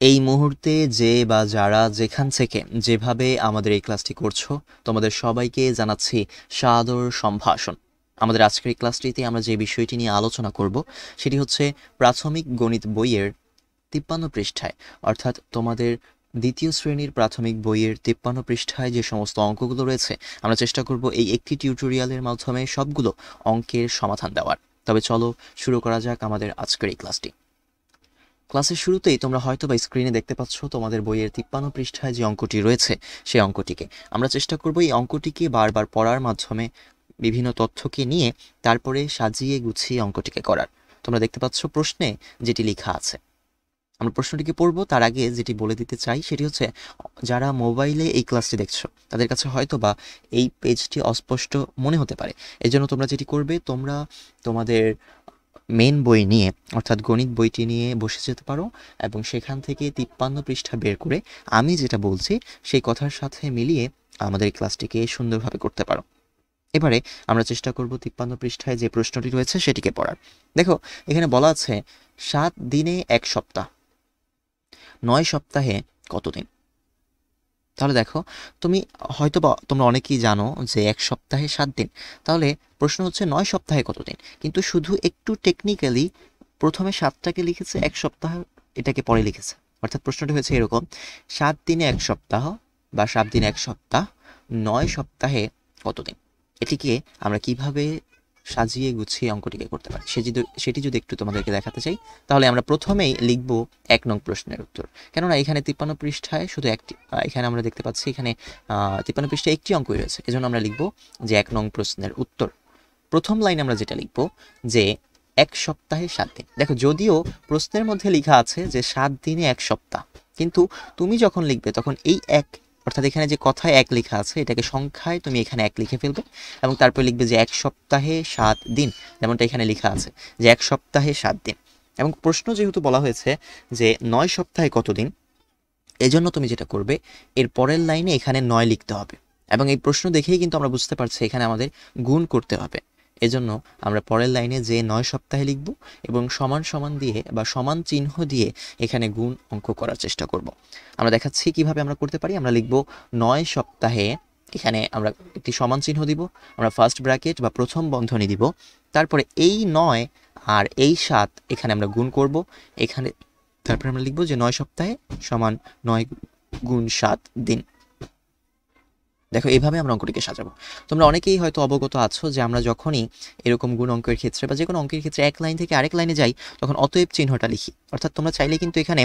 এই মুহূর্তে যে বা যারা যেখান থেকে যেভাবে আমাদের এই ক্লাসটি করছ, তোমাদের সবাইকে জানাচ্ছি সাদর সম্ভাষণ। আমাদের আজকের এই ক্লাসটিতে আমরা যে বিষয়টি নিয়ে আলোচনা করব, সেটি হচ্ছে প্রাথমিক গণিত বইয়ের তিপ্পান্ন পৃষ্ঠায়, অর্থাৎ তোমাদের দ্বিতীয় শ্রেণির প্রাথমিক বইয়ের তিপ্পান্ন পৃষ্ঠায় যে সমস্ত অঙ্কগুলো রয়েছে, আমরা চেষ্টা করব এই একটি টিউটোরিয়ালের মাধ্যমে সবগুলো অঙ্কের সমাধান দেওয়ার। তবে চলো শুরু করা যাক আমাদের আজকের এই ক্লাসটি। ক্লাসের শুরুতেই তোমরা হয়তো বা স্ক্রিনে দেখতে পাচ্ছ তোমাদের বইয়ের তিপ্পান্ন পৃষ্ঠায় যে অঙ্কটি রয়েছে, সেই অঙ্কটিকে। আমরা চেষ্টা করব এই অঙ্কটিকে বারবার পড়ার মাধ্যমে বিভিন্ন তথ্যকে নিয়ে তারপরে সাজিয়ে গুছিয়ে অঙ্কটিকে করার। তোমরা দেখতে পাচ্ছ প্রশ্নে যেটি লেখা আছে। আমরা প্রশ্নটিকে পড়ব, তার আগে যেটি বলে দিতে চাই সেটি হচ্ছে, যারা মোবাইলে এই ক্লাসটি দেখছ, তাদের কাছে হয়তো বা এই পেজটি অস্পষ্ট মনে হতে পারে। এই জন্য তোমরা যেটি করবে, তোমরা তোমাদের মেন বই নিয়ে, অর্থাৎ গণিত বইটি নিয়ে বসে যেতে পারো এবং সেখান থেকে তিপ্পান্ন পৃষ্ঠা বের করে আমি যেটা বলছি, সেই কথার সাথে মিলিয়ে আমাদের ক্লাসটিকে সুন্দরভাবে করতে পারো। এবারে আমরা চেষ্টা করব তিপ্পান্ন পৃষ্ঠায় যে প্রশ্নটি রয়েছে সেটিকে পড়ার। দেখো, এখানে বলা আছে, সাত দিনে এক সপ্তাহ, নয় সপ্তাহে কতদিন? তাহলে দেখো, তুমি হয়তো বা তোমরা অনেকেই জানো যে এক সপ্তাহে সাত দিন। তাহলে প্রশ্ন হচ্ছে, নয় সপ্তাহে কতদিন কিন্তু শুধু একটু টেকনিক্যালি প্রথমে সাতটাকে লিখেছে, এক সপ্তাহ এটাকে পরে লিখেছে। অর্থাৎ প্রশ্নটি হয়েছে এরকম, সাত দিনে এক সপ্তাহ বা সাত দিনে এক সপ্তাহ, নয় সপ্তাহে কতদিন এটিকে আমরা কীভাবে সাজিয়ে গুছিয়ে অঙ্কটিকে করতে পারি। সে যদি সেটি যদি একটু তোমাদেরকে দেখাতে চাই, তাহলে আমরা প্রথমেই লিখব এক নং প্রশ্নের উত্তর। কেননা এখানে তিপ্পান্ন পৃষ্ঠায় শুধু একটি এখানে আমরা দেখতে পাচ্ছি এখানে তিপ্পান্ন পৃষ্ঠায় একটি অঙ্কই রয়েছে। এজন্য আমরা লিখব যে এক নং প্রশ্নের উত্তর। প্রথম লাইন আমরা যেটা লিখব যে এক সপ্তাহে সাত দিন। দেখো, যদিও প্রশ্নের মধ্যে লেখা আছে যে সাত দিনে এক সপ্তাহ, কিন্তু তুমি যখন লিখবে তখন এই এক অর্থাৎ এখানে যে কথায় এক লেখা আছে, এটাকে সংখ্যায় তুমি এখানে এক লিখে ফেলবে এবং তারপরে লিখবে যে এক সপ্তাহে সাত দিন, যেমনটা এখানে লেখা আছে, যে এক সপ্তাহে সাত দিন। এবং প্রশ্ন যেহেতু বলা হয়েছে যে নয় সপ্তাহে কতদিন এজন্য তুমি যেটা করবে, এর পরের লাইনে এখানে নয় লিখতে হবে। এবং এই প্রশ্ন দেখেই কিন্তু আমরা বুঝতে পারছি এখানে আমাদের গুণ করতে হবে। এজন্য আমরা পরের লাইনে যে নয় সপ্তাহে লিখব এবং সমান সমান দিয়ে বা সমান চিহ্ন দিয়ে এখানে গুণ অঙ্ক করার চেষ্টা করব। আমরা দেখাচ্ছি কীভাবে আমরা করতে পারি। আমরা লিখব নয় সপ্তাহে এখানে আমরা একটি সমান চিহ্ন দিব, আমরা ফার্স্ট ব্র্যাকেট বা প্রথম বন্ধনী দিব, তারপরে এই নয় আর এই সাত এখানে আমরা গুণ করব। এখানে তারপরে আমরা লিখব যে নয় সপ্তাহে সমান নয় গুণ সাত দিন। দেখো এইভাবে আমরা অঙ্কটিকে সাজাবো। তোমরা অনেকেই হয়তো অবগত আছো যে আমরা যখনই এরকম গুণ অঙ্কের ক্ষেত্রে বা যে কোনো অঙ্কের ক্ষেত্রে এক লাইন থেকে আরেক লাইনে যাই, তখন অতএব চিহ্নটা লিখি। অর্থাৎ তোমরা চাইলে কিন্তু এখানে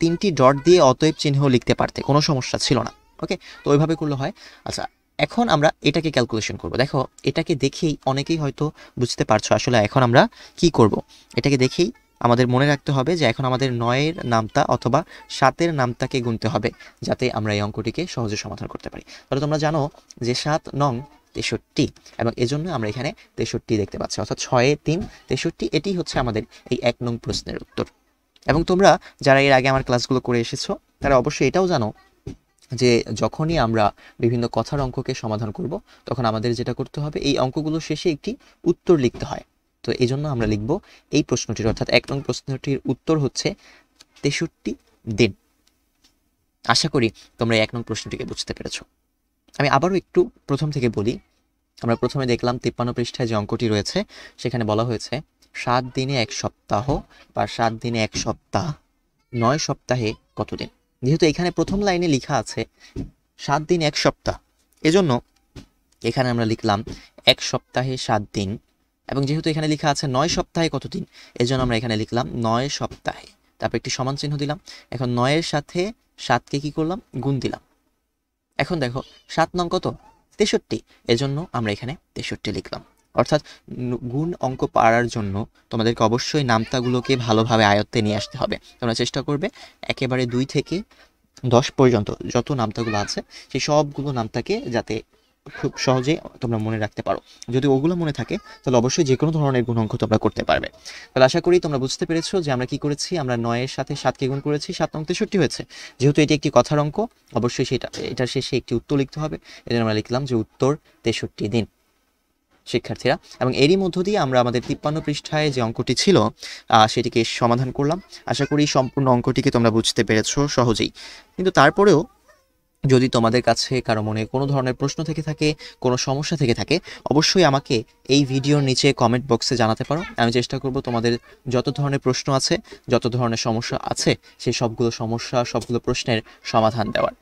তিনটি ডট দিয়ে অতএব চিহ্ন লিখতে পারতে, কোনো সমস্যা ছিল না। ওকে? তো ওইভাবে করলে হয়। আচ্ছা এখন আমরা এটাকে ক্যালকুলেশন করব। দেখো, এটাকে দেখেই অনেকেই হয়তো বুঝতে পারছ আসলে এখন আমরা কি করব। এটাকে দেখেই আমাদের মনে রাখতে হবে যে এখন আমাদের নয়ের নামতা অথবা সাতের নামতাকে গুনতে হবে, যাতে আমরা এই অঙ্কটিকে সহজে সমাধান করতে পারি। তাহলে তোমরা জানো যে সাত নং তেষট্টি, এবং এজন্য আমরা এখানে তেষট্টি দেখতে পাচ্ছি, অর্থাৎ ছয়ে তিন, তেষট্টি এটি হচ্ছে আমাদের এই এক নং প্রশ্নের উত্তর। এবং তোমরা যারা এর আগে আমার ক্লাসগুলো করে এসেছ, তারা অবশ্যই এটাও জানো যে যখনই আমরা বিভিন্ন কথার অঙ্ককে সমাধান করব, তখন আমাদের যেটা করতে হবে, এই অঙ্কগুলো শেষে একটি উত্তর লিখতে হয়। তো এই জন্য আমরা লিখব এই প্রশ্নটির, অর্থাৎ এক নং প্রশ্নটির উত্তর হচ্ছে তেষট্টি দিন। আশা করি তোমরা এক নং প্রশ্নটিকে বুঝতে পেরেছ। আমি আবারও একটু প্রথম থেকে বলি, আমরা প্রথমে দেখলাম তিপ্পান্ন পৃষ্ঠায় যে অঙ্কটি রয়েছে, সেখানে বলা হয়েছে, সাত দিনে এক সপ্তাহ বা সাত দিনে এক সপ্তাহ, নয় সপ্তাহে কতদিন যেহেতু এখানে প্রথম লাইনে লেখা আছে, সাত দিন এক সপ্তাহ। এজন্য এখানে আমরা লিখলাম, এক সপ্তাহে সাত দিন এবং যেহেতু এখানে লেখা আছে নয় সপ্তাহে কতদিন এই জন্য আমরা এখানে লিখলাম নয় সপ্তাহে। তারপর একটি সমান চিহ্ন দিলাম। এখন নয়ের সাথে সাতকে কি করলাম? গুণ দিলাম। এখন দেখো, সাত নং কত? তেষট্টি। এজন্য আমরা এখানে তেষট্টি লিখলাম। অর্থাৎ গুণ অঙ্ক পাড়ার জন্য তোমাদেরকে অবশ্যই নামতাগুলোকে ভালোভাবে আয়ত্তে নিয়ে আসতে হবে। তোমরা চেষ্টা করবে একেবারে দুই থেকে দশ পর্যন্ত যত নামতাগুলো আছে, সেই সবগুলো নামতাকে যাতে খুব সহজে তোমরা মনে রাখতে পারো। যদি ওগুলো মনে থাকে, তাহলে অবশ্যই যে কোনো ধরনের গুণ অঙ্ক তোমরা করতে পারবে। তাহলে আশা করি তোমরা বুঝতে পেরেছ যে আমরা কি করেছি? আমরা নয়ের সাথে সাতকে গুণ করেছি, সাত নং তেষট্টি হয়েছে। যেহেতু এটি একটি কথার অঙ্ক, অবশ্যই সেটা, এটার শেষে একটি উত্তর লিখতে হবে। এজন্য আমরা লিখলাম যে উত্তর তেষট্টি দিন। শিক্ষার্থীরা, এবং এরই মধ্য দিয়ে আমরা আমাদের তিপ্পান্ন পৃষ্ঠায় যে অঙ্কটি ছিল সেটিকে সমাধান করলাম। আশা করি সম্পূর্ণ অঙ্কটিকে তোমরা বুঝতে পেরেছ সহজেই। কিন্তু তারপরেও যদি তোমাদের কাছে কারও মনে কোনো ধরনের প্রশ্ন থেকে থাকে, কোনো সমস্যা থেকে থাকে, অবশ্যই আমাকে এই ভিডিওর নিচে কমেন্ট বক্সে জানাতে পারো। আমি চেষ্টা করব তোমাদের যত ধরনের প্রশ্ন আছে, যত ধরনের সমস্যা আছে, সেই সবগুলো সমস্যা, সবগুলো প্রশ্নের সমাধান দেওয়ার।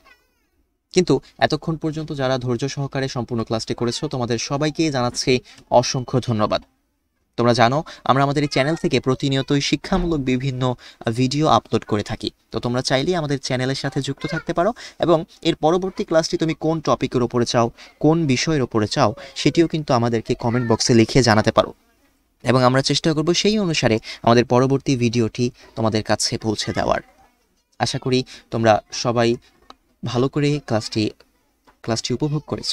কিন্তু এতক্ষণ পর্যন্ত যারা ধৈর্য সহকারে সম্পূর্ণ ক্লাসটি করেছ, তোমাদের সবাইকে জানাচ্ছি অসংখ্য ধন্যবাদ। তোমরা জানো, আমরা আমাদের এই চ্যানেল থেকে প্রতিনিয়তই শিক্ষামূলক বিভিন্ন ভিডিও আপলোড করে থাকি। তো তোমরা চাইলেই আমাদের চ্যানেলের সাথে যুক্ত থাকতে পারো এবং এর পরবর্তী ক্লাসটি তুমি কোন টপিকের ওপরে চাও, কোন বিষয়ের ওপরে চাও, সেটিও কিন্তু আমাদেরকে কমেন্ট বক্সে লিখে জানাতে পারো। এবং আমরা চেষ্টা করব সেই অনুসারে আমাদের পরবর্তী ভিডিওটি তোমাদের কাছে পৌঁছে দেওয়ার। আশা করি তোমরা সবাই ভালো করে ক্লাসটি ক্লাসটি উপভোগ করেছ।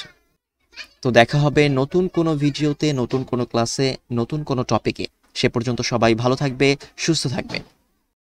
তো দেখা হবে নতুন কোনো ভিডিওতে, নতুন কোনো ক্লাসে, নতুন কোনো টপিকে। সে পর্যন্ত সবাই ভালো থাকবে, সুস্থ থাকবে